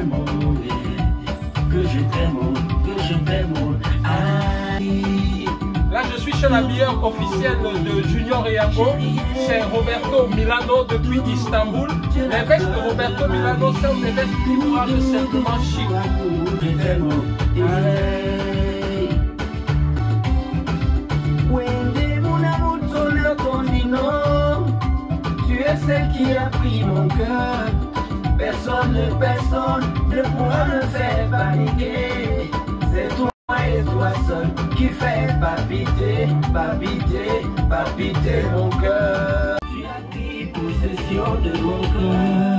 t'aime, que je t'aime, que je t'aime. Là, je suis chez la bière officielle de Junior et Yango. C'est Roberto Milano depuis Istanbul. Les vestes de Roberto Milano sont des vestes ivoires simplement chic. Je t'aime, tu es celle qui a pris mon cœur. Personne, personne ne pourra me faire paniquer. C'est toi et toi seul qui fait palpiter, palpiter, palpiter mon cœur. Tu as pris possession de mon cœur.